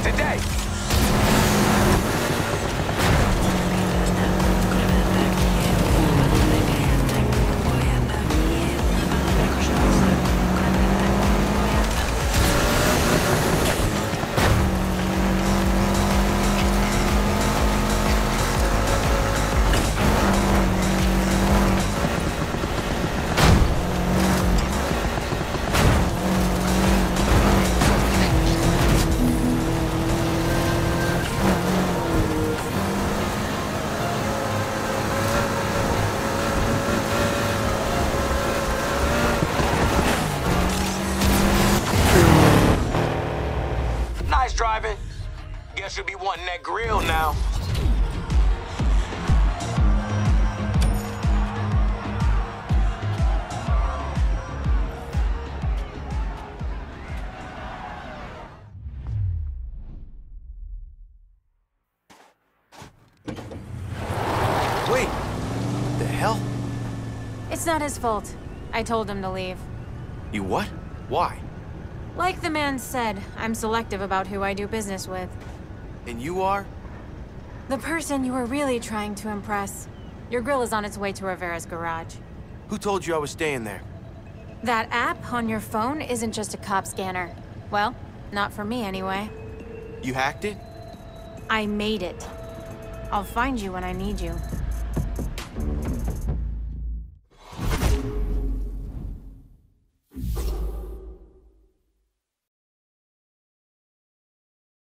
today. Guess you'll be wanting that grill now. Wait! The hell? It's not his fault. I told him to leave. You what? Why? Like the man said, I'm selective about who I do business with. And you are? The person you were really trying to impress. Your grill is on its way to Rivera's garage. Who told you I was staying there? That app on your phone isn't just a cop scanner. Well, not for me anyway. You hacked it? I made it. I'll find you when I need you.